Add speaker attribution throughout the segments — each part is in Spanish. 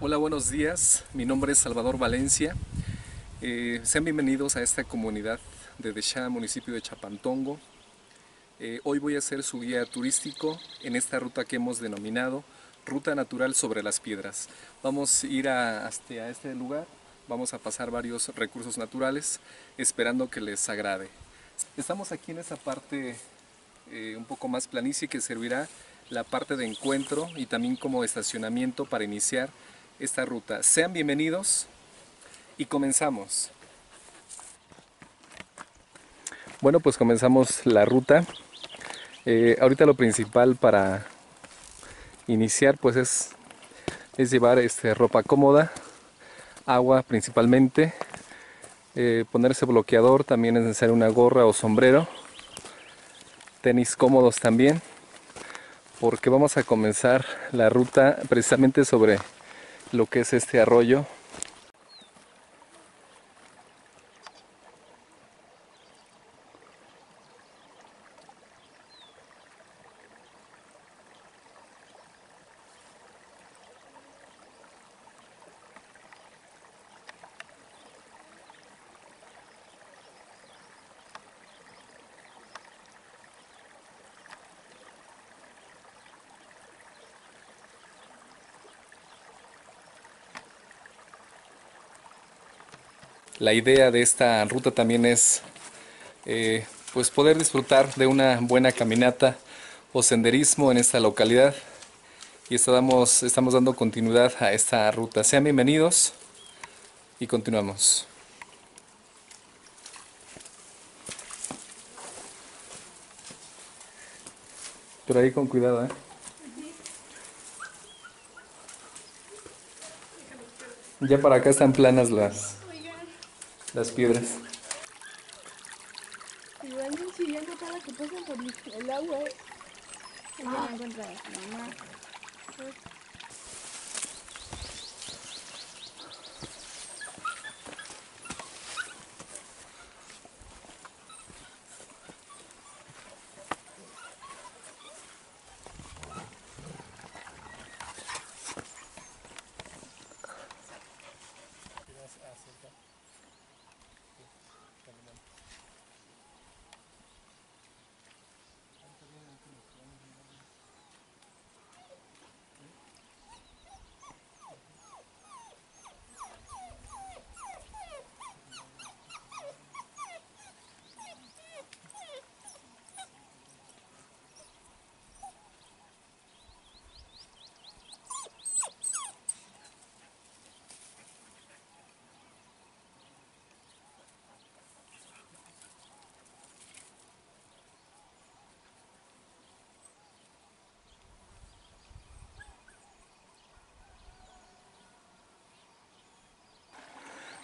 Speaker 1: Hola, buenos días. Mi nombre es Salvador Valencia. Eh, sean bienvenidos a esta comunidad de Dechá, municipio de Chapantongo. Eh, hoy voy a ser su guía turístico en esta ruta que hemos denominado Ruta Natural sobre las Piedras. Vamos a ir a, hasta a este lugar, vamos a pasar varios recursos naturales, esperando que les agrade. Estamos aquí en esa parte eh, un poco más planicie que servirá la parte de encuentro y también como estacionamiento para iniciar esta ruta. Sean bienvenidos y comenzamos. Bueno, pues comenzamos la ruta. Eh, ahorita lo principal para iniciar pues es, es llevar este, ropa cómoda, agua principalmente, eh, ponerse bloqueador, también es necesario una gorra o sombrero, tenis cómodos también, porque vamos a comenzar la ruta precisamente sobre lo que es este arroyo La idea de esta ruta también es eh, pues poder disfrutar de una buena caminata o senderismo en esta localidad y estamos, estamos dando continuidad a esta ruta. Sean bienvenidos y continuamos. Pero ahí con cuidado, ¿eh? Ya para acá están planas las, las piedras.
Speaker 2: Que por el agua. ¿eh?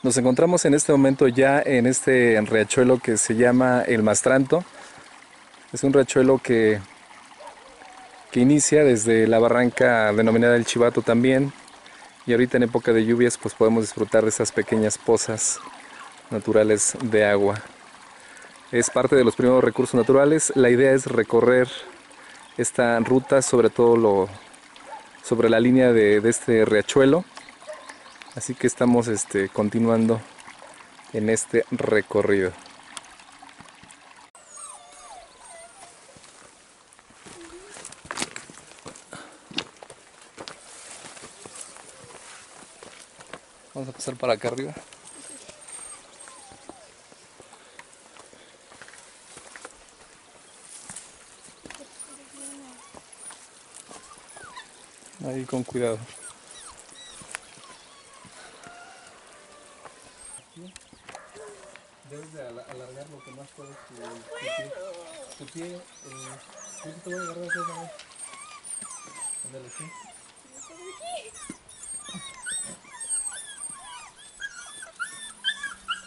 Speaker 1: Nos encontramos en este momento ya en este riachuelo que se llama El Mastranto. Es un riachuelo que, que inicia desde la barranca denominada El Chivato también. Y ahorita en época de lluvias pues podemos disfrutar de esas pequeñas pozas naturales de agua. Es parte de los primeros recursos naturales. La idea es recorrer esta ruta, sobre todo lo, sobre la línea de, de este riachuelo Así que estamos este, continuando en este recorrido. Vamos a pasar para acá arriba. Ahí con cuidado. debes de alargar lo que más puedes tu, tu pie. Tu pie, eh, te voy a agarrar así una vez. Ándale, sí.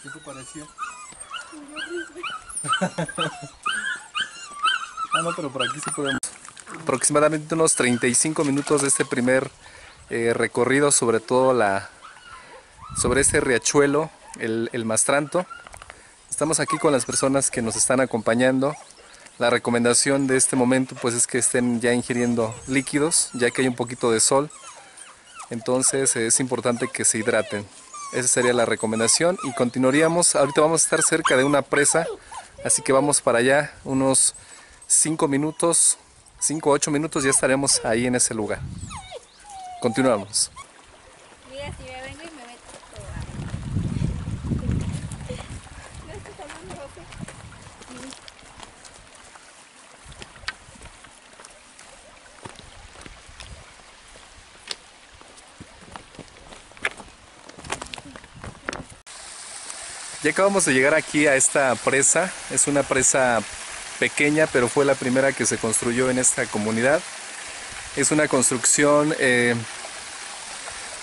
Speaker 1: ¿Qué te pareció? ah, no, pero por aquí sí podemos. Aproximadamente unos 35 minutos de este primer eh, recorrido, sobre todo la, sobre este riachuelo, el, el Mastranto. Estamos aquí con las personas que nos están acompañando. La recomendación de este momento pues es que estén ya ingiriendo líquidos, ya que hay un poquito de sol. Entonces es importante que se hidraten. Esa sería la recomendación y continuaríamos. Ahorita vamos a estar cerca de una presa, así que vamos para allá unos 5 minutos, 5 o 8 minutos ya estaremos ahí en ese lugar. Continuamos.
Speaker 2: Mira, si me vengo y me meto todo. ¿No estás hablando, José?
Speaker 1: Ya acabamos de llegar aquí a esta presa. Es una presa pequeña, pero fue la primera que se construyó en esta comunidad. Es una construcción eh,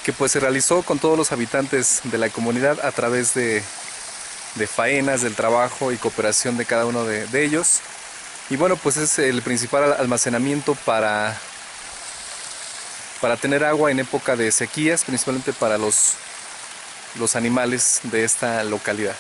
Speaker 1: que pues se realizó con todos los habitantes de la comunidad a través de, de faenas, del trabajo y cooperación de cada uno de, de ellos. Y bueno, pues es el principal almacenamiento para, para tener agua en época de sequías, principalmente para los, los animales de esta localidad.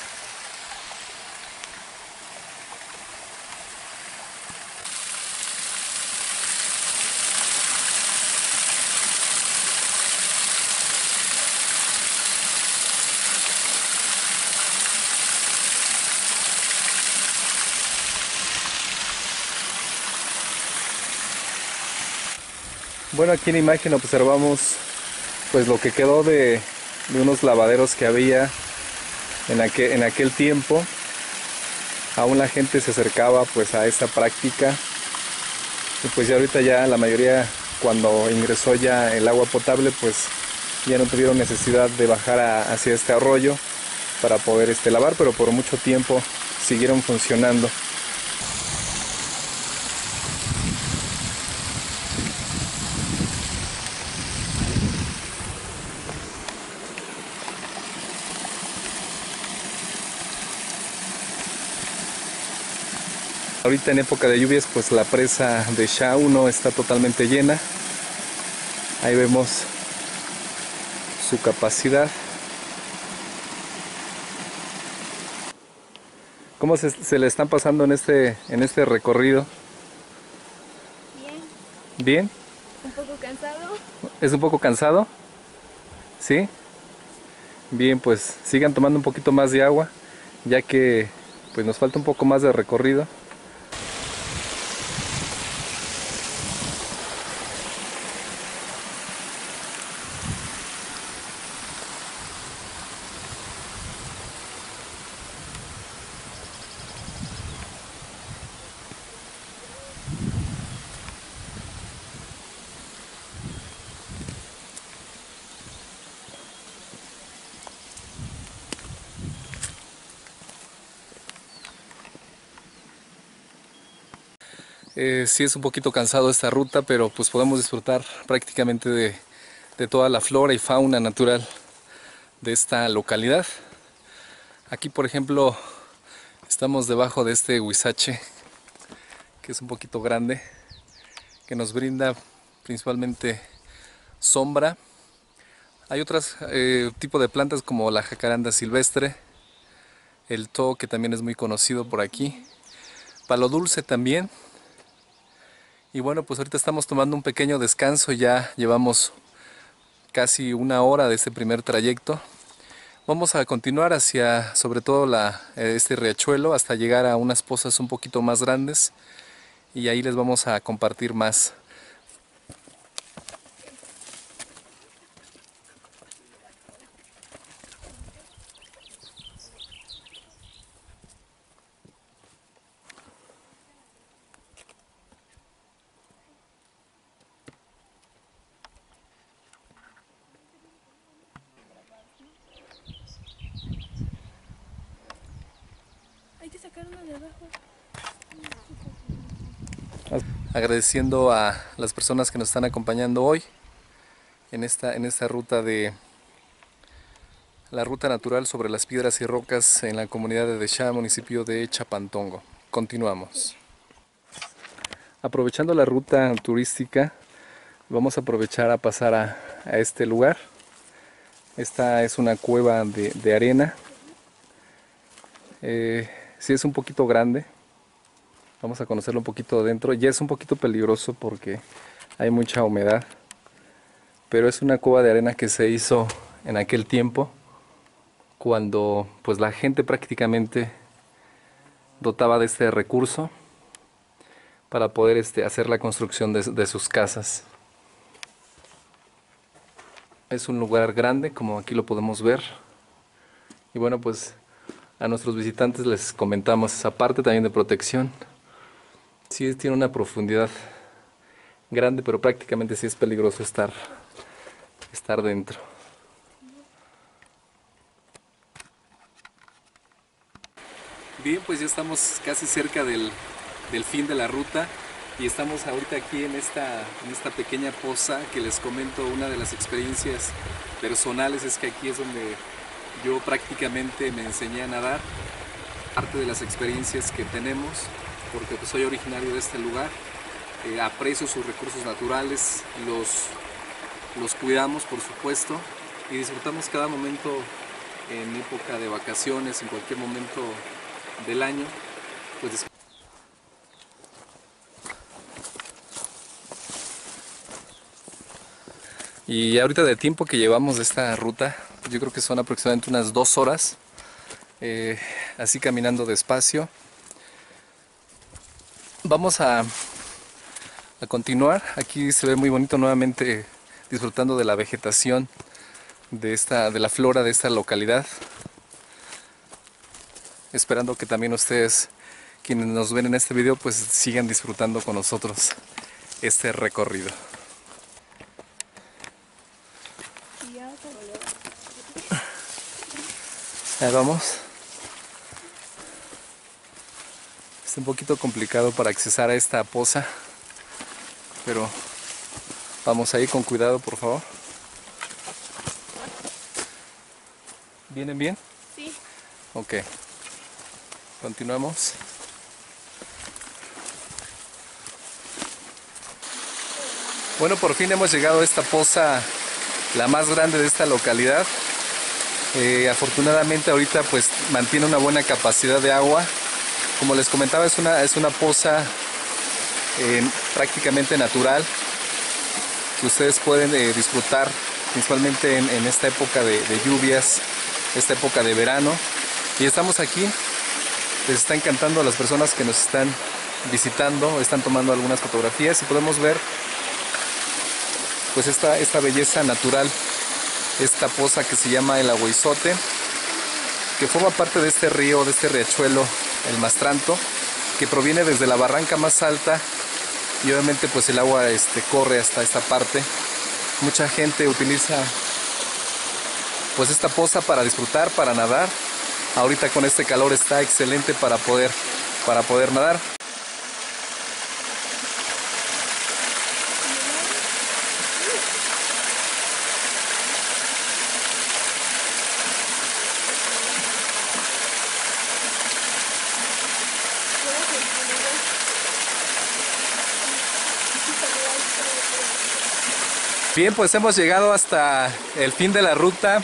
Speaker 1: Bueno, aquí en imagen observamos pues lo que quedó de, de unos lavaderos que había en aquel, tiempo. Aún la gente se acercaba pues a esta práctica y pues ya ahorita ya la mayoría cuando ingresó ya el agua potable pues ya no tuvieron necesidad de bajar hacia este arroyo para poder este, lavar, pero por mucho tiempo siguieron funcionando. Ahorita en época de lluvias pues la presa de 1 está totalmente llena. Ahí vemos su capacidad. ¿Cómo se, se le están pasando en este, en este recorrido?
Speaker 2: Bien,
Speaker 1: ¿Bien?
Speaker 2: un poco cansado.
Speaker 1: ¿Es un poco cansado? ¿Sí? Bien, pues sigan tomando un poquito más de agua, ya que pues nos falta un poco más de recorrido. Eh, sí es un poquito cansado esta ruta, pero pues podemos disfrutar prácticamente de, toda la flora y fauna natural de esta localidad. Aquí, por ejemplo, estamos debajo de este huizache, que es un poquito grande, que nos brinda principalmente sombra. Hay otros tipos de plantas como la jacaranda silvestre, el to que también es muy conocido por aquí, palo dulce también. Y bueno, pues ahorita estamos tomando un pequeño descanso, ya llevamos casi una hora de este primer trayecto. Vamos a continuar hacia, sobre todo, este riachuelo hasta llegar a unas pozas un poquito más grandes y ahí les vamos a compartir más. Agradeciendo a las personas que nos están acompañando hoy en esta, en esta ruta de la ruta natural sobre las piedras y rocas en la comunidad de Dechá, municipio de Chapantongo. Continuamos. Aprovechando la ruta turística, vamos a aprovechar a pasar a, este lugar. Esta es una cueva de, de arena. Eh, sí es un poquito grande, Vamos a conocerlo un poquito dentro. Ya es un poquito peligroso porque hay mucha humedad. pero es una cueva de arena que se hizo en aquel tiempo cuando pues la gente prácticamente dotaba de este recurso para poder este, hacer la construcción de, de sus casas. Es un lugar grande, como aquí lo podemos ver. Y bueno, pues a nuestros visitantes les comentamos esa parte también de protección. Sí tiene una profundidad grande, pero prácticamente sí es peligroso estar, estar dentro. Bien, pues ya estamos casi cerca del, del fin de la ruta y estamos ahorita aquí en esta, en esta pequeña poza que les comento, una de las experiencias personales es que aquí es donde yo prácticamente me enseñé a nadar, parte de las experiencias que tenemos, porque pues, soy originario de este lugar, eh, aprecio sus recursos naturales, los, los cuidamos por supuesto y disfrutamos cada momento en época de vacaciones, en cualquier momento del año, pues Y ahorita de tiempo que llevamos de esta ruta, yo creo que son aproximadamente unas dos horas, eh, así caminando despacio. Vamos a, a continuar, aquí se ve muy bonito nuevamente disfrutando de la vegetación de, esta, de la flora de esta localidad. Esperando que también ustedes, quienes nos ven en este video, pues sigan disfrutando con nosotros este recorrido. Ahí vamos. Es un poquito complicado para accesar a esta poza, pero vamos ahí con cuidado, por favor. ¿Vienen bien?
Speaker 2: Sí.
Speaker 1: Ok. Continuamos. Bueno, por fin hemos llegado a esta poza, la más grande de esta localidad. Eh, afortunadamente ahorita pues mantiene una buena capacidad de agua. Como les comentaba es una, es una poza eh, prácticamente natural que ustedes pueden eh, disfrutar principalmente en, esta época de, de, lluvias, esta época de verano. Y estamos aquí, les está encantando a las personas que nos están visitando, están tomando algunas fotografías y podemos ver pues esta, esta belleza natural esta poza que se llama el Agüizote, que forma parte de este río, de este riachuelo, el Mastranto, que proviene desde la barranca más alta y obviamente pues el agua este, corre hasta esta parte. Mucha gente utiliza pues esta poza para disfrutar, para nadar. Ahorita con este calor está excelente para poder, para poder nadar. Bien, pues hemos llegado hasta el fin de la ruta,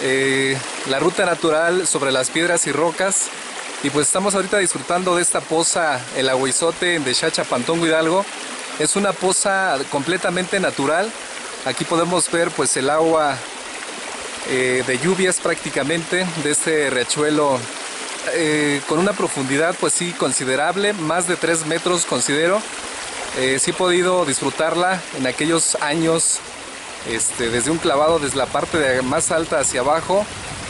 Speaker 1: eh, la ruta natural sobre las piedras y rocas. Y pues estamos ahorita disfrutando de esta poza, el Agüizote de Chacha Pantongo Hidalgo. Es una poza completamente natural. Aquí podemos ver pues el agua eh, de lluvias prácticamente de este riachuelo eh, con una profundidad pues sí considerable, más de 3 metros considero. Eh, sí he podido disfrutarla en aquellos años este, desde un clavado desde la parte más alta hacia abajo.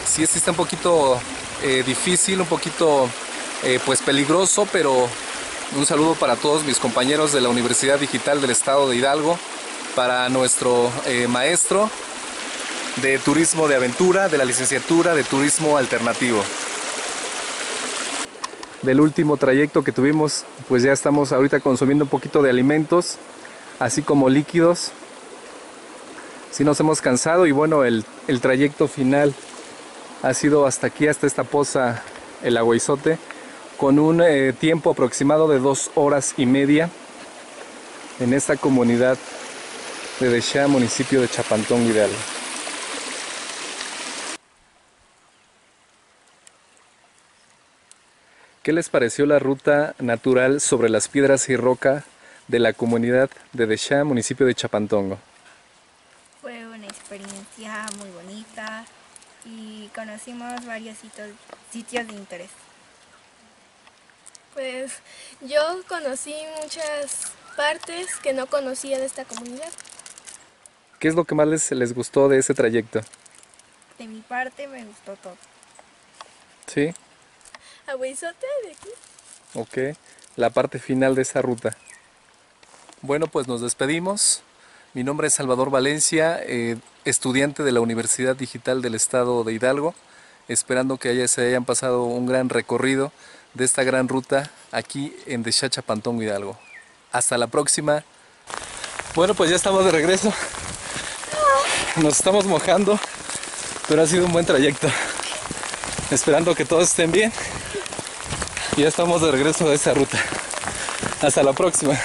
Speaker 1: Sí, sí está un poquito eh, difícil, un poquito eh, pues peligroso, pero un saludo para todos mis compañeros de la Universidad Digital del Estado de Hidalgo, para nuestro maestro de Turismo de Aventura, de la licenciatura de Turismo Alternativo del último trayecto que tuvimos, pues ya estamos ahorita consumiendo un poquito de alimentos, así como líquidos. Si nos hemos cansado y bueno, el, trayecto final ha sido hasta aquí, hasta esta poza, el Agüizote, con un eh, tiempo aproximado de dos horas y media en esta comunidad de Dechá, municipio de Chapantón Hidalgo. ¿Qué les pareció la ruta natural sobre las piedras y roca de la comunidad de Dechá, municipio de Chapantongo?
Speaker 3: experiencia muy bonita y conocimos varios sitios, sitios de interés.
Speaker 2: Pues yo conocí muchas partes que no conocía de esta comunidad.
Speaker 1: ¿Qué es lo que más les, les gustó de ese trayecto?
Speaker 3: De mi parte me gustó todo.
Speaker 1: ¿Sí?
Speaker 2: Agüizote de aquí.
Speaker 1: Ok. La parte final de esa ruta. Bueno, pues nos despedimos. Mi nombre es Salvador Valencia, eh, estudiante de la Universidad Digital del Estado de Hidalgo, esperando que haya, se hayan pasado un gran recorrido de esta gran ruta aquí en Dechacha Pantón Hidalgo. Hasta la próxima. Bueno, pues ya estamos de regreso. Nos estamos mojando, pero ha sido un buen trayecto. Esperando que todos estén bien. Ya estamos de regreso de esa ruta. Hasta la próxima.